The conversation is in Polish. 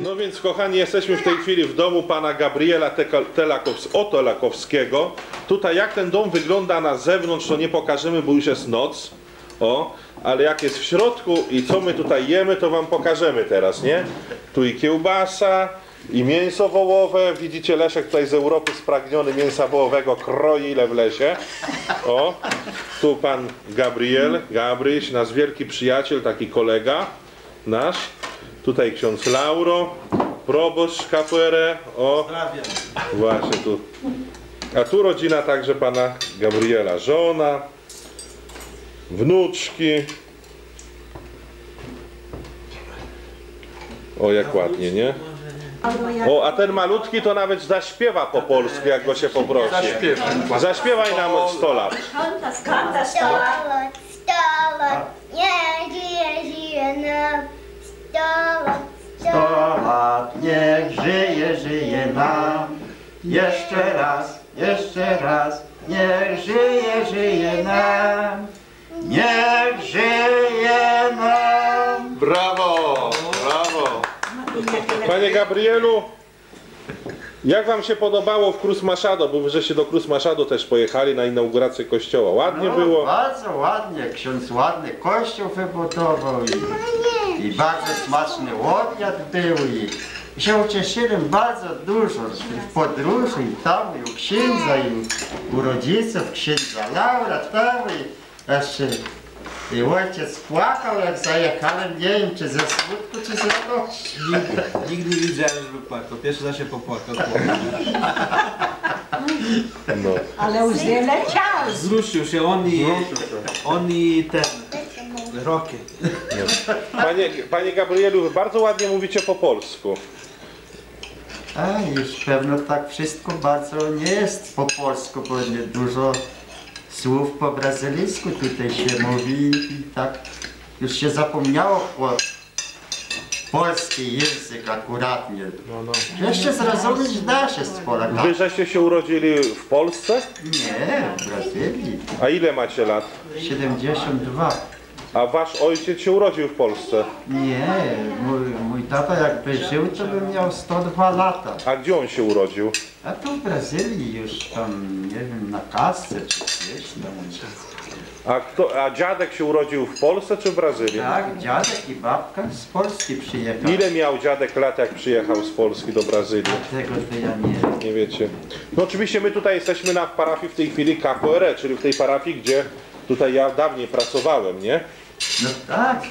No więc kochani, jesteśmy w tej chwili w domu pana Gabriela Telakows- Otolakowskiego. Tutaj jak ten dom wygląda na zewnątrz, to nie pokażemy, bo już jest noc. O, ale jak jest w środku i co my tutaj jemy, to wam pokażemy teraz, nie? Tu i kiełbasa, i mięso wołowe. Widzicie, Leszek tutaj z Europy spragniony mięsa wołowego kroi ile w lesie. O, tu pan Gabriel, Gabryś, nasz wielki przyjaciel, taki kolega nasz. Tutaj ksiądz Lauro, proboszcz KPR, o, właśnie tu. A tu rodzina także pana Gabriela, żona, wnuczki. O, jak ładnie, nie? O, a ten malutki to nawet zaśpiewa po polsku, jak go się poprosi. Zaśpiewaj. Zaśpiewaj nam 100 lat. Kanta Sto żyje, żyje nam. Jeszcze raz, jeszcze raz, niech żyje, żyje nam. Niech żyje nam. Brawo, brawo. Panie Gabrielu, jak wam się podobało w Cruz Machado? Bo wy żeście do Cruz Machado też pojechali na inaugurację kościoła. Ładnie No, było. Bardzo ładnie, ksiądz ładny kościół wybudował i, i bardzo smaczny obiad był i się ucieszyłem bardzo dużo w podróży i tam i u księdza i u rodziców księdza Laura tam i jeszcze i ojciec płakał jak zajechałem, nie wiem czy ze smutku czy z radości. Nigdy, nigdy nie widziałem, żeby płakał. Pierwszy raz się popłakał. No. Ale łzy leciały. Wzruszył się on i, on i ten, Panie, panie Gabrielu, wy bardzo ładnie mówicie po polsku. A już pewno tak wszystko bardzo nie jest po polsku, bo nie dużo słów po brazylijsku tutaj się mówi i tak już się zapomniało po polski język akuratnie. Jeszcze zrozumieć da się z Polakami. Wy żeście się urodzili w Polsce? Nie, w Brazylii. A ile macie lat? 72. A wasz ojciec się urodził w Polsce. Nie, mój, mój tata jakby żył, to by miał 102 lata. A gdzie on się urodził? A tu w Brazylii już tam, nie wiem, na kasce czy gdzieś tam. A, kto, a dziadek się urodził w Polsce czy w Brazylii? Tak, dziadek i babka z Polski przyjechali. Ile miał dziadek lat, jak przyjechał z Polski do Brazylii? Tego to ja nie wiem. Nie wiecie. No oczywiście my tutaj jesteśmy na parafii w tej chwili KPR, czyli w tej parafii, gdzie tutaj ja dawniej pracowałem, nie? No tak.